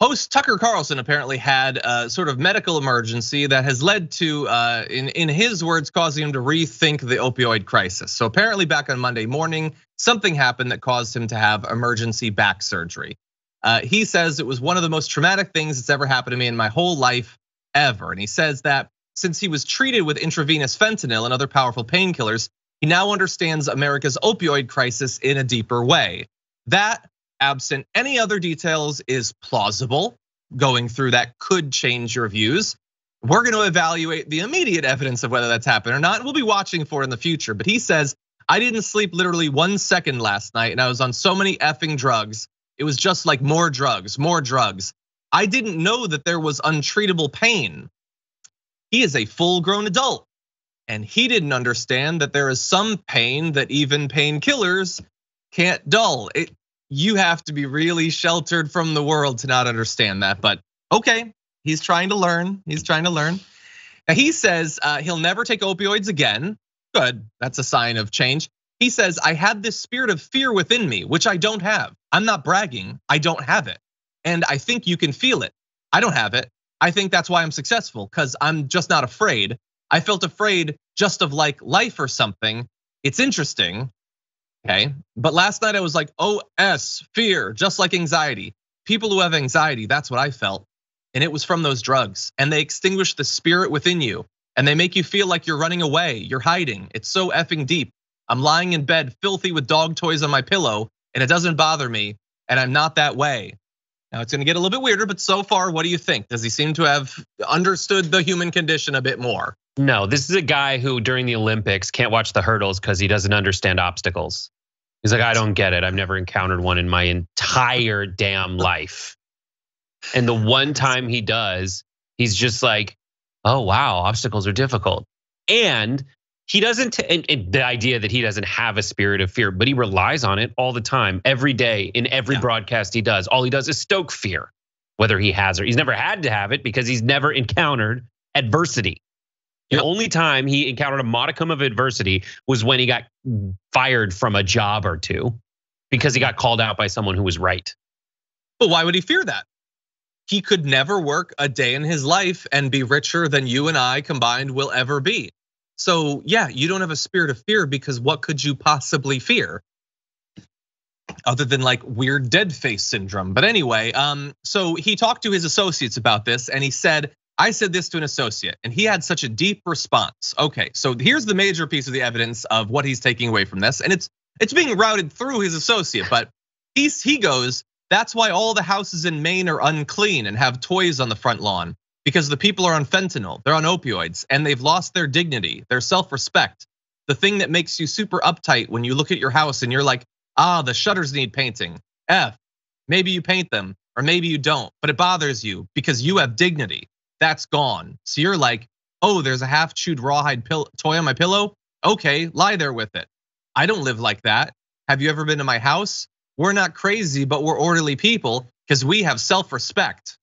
Host Tucker Carlson apparently had a sort of medical emergency that has led to, uh, in, in his words, causing him to rethink the opioid crisis. So apparently back on Monday morning, something happened that caused him to have emergency back surgery. Uh, he says it was one of the most traumatic things that's ever happened to me in my whole life ever. And he says that since he was treated with intravenous fentanyl and other powerful painkillers, he now understands America's opioid crisis in a deeper way. That absent any other details, is plausible. Going through that could change your views. We're going to evaluate the immediate evidence of whether that's happened or not. We'll be watching for it in the future. But he says, I didn't sleep literally one second last night, and I was on so many effing drugs. It was just like more drugs, more drugs. I didn't know that there was untreatable pain. He is a full grown adult, and he didn't understand that there is some pain that even painkillers can't dull. It, you have to be really sheltered from the world to not understand that. But okay, he's trying to learn. He's trying to learn. Now he says uh, he'll never take opioids again. Good, that's a sign of change. He says, I had this spirit of fear within me, which I don't have. I'm not bragging, I don't have it. And I think you can feel it. I don't have it. I think that's why I'm successful, because I'm just not afraid. I felt afraid just of like life or something. It's interesting. Okay. But last night I was like, OS, fear, just like anxiety. People who have anxiety, that's what I felt. And it was from those drugs. And they extinguish the spirit within you. And they make you feel like you're running away, you're hiding. It's so effing deep. I'm lying in bed, filthy with dog toys on my pillow, and it doesn't bother me. And I'm not that way. Now it's gonna get a little bit weirder, but so far, what do you think? Does he seem to have understood the human condition a bit more? No, this is a guy who during the Olympics can't watch the hurdles because he doesn't understand obstacles. He's like, I don't get it. I've never encountered one in my entire damn life. And the one time he does, he's just like, oh, wow, obstacles are difficult. And he doesn't, and, and the idea that he doesn't have a spirit of fear, but he relies on it all the time, every day, in every yeah. broadcast he does. All he does is stoke fear, whether he has or he's never had to have it because he's never encountered adversity. The only time he encountered a modicum of adversity was when he got fired from a job or two because he got called out by someone who was right. But why would he fear that? He could never work a day in his life and be richer than you and I combined will ever be. So, yeah, you don't have a spirit of fear because what could you possibly fear? Other than like weird dead face syndrome. But anyway, um, so he talked to his associates about this and he said, I said this to an associate and he had such a deep response. Okay, so here's the major piece of the evidence of what he's taking away from this. And it's it's being routed through his associate, but he's he goes, that's why all the houses in Maine are unclean and have toys on the front lawn because the people are on fentanyl, they're on opioids, and they've lost their dignity, their self-respect. The thing that makes you super uptight when you look at your house and you're like, ah, the shutters need painting. F, maybe you paint them, or maybe you don't, but it bothers you because you have dignity that's gone. So you're like, oh, there's a half chewed rawhide toy on my pillow. Okay, lie there with it. I don't live like that. Have you ever been to my house? We're not crazy, but we're orderly people because we have self respect.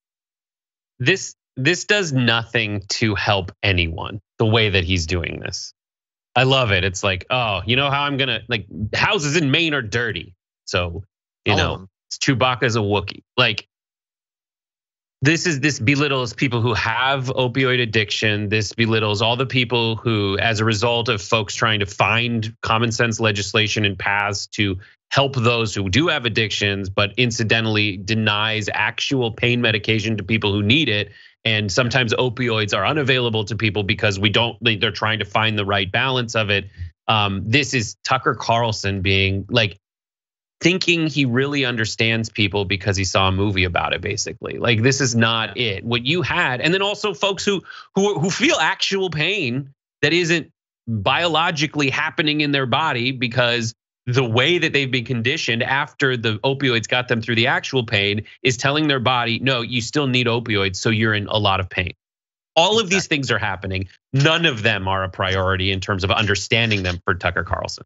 This this does nothing to help anyone the way that he's doing this. I love it. It's like, oh, you know how I'm gonna like houses in Maine are dirty. So, you All know, Chewbacca's a Wookiee. Like this is this belittles people who have opioid addiction this belittles all the people who as a result of folks trying to find common sense legislation and paths to help those who do have addictions but incidentally denies actual pain medication to people who need it and sometimes opioids are unavailable to people because we don't think they're trying to find the right balance of it. Um, this is tucker carlson being like thinking he really understands people because he saw a movie about it basically. Like this is not it. What you had and then also folks who who who feel actual pain that isn't biologically happening in their body because the way that they've been conditioned after the opioids got them through the actual pain is telling their body no you still need opioids so you're in a lot of pain. All of these things are happening. None of them are a priority in terms of understanding them for Tucker Carlson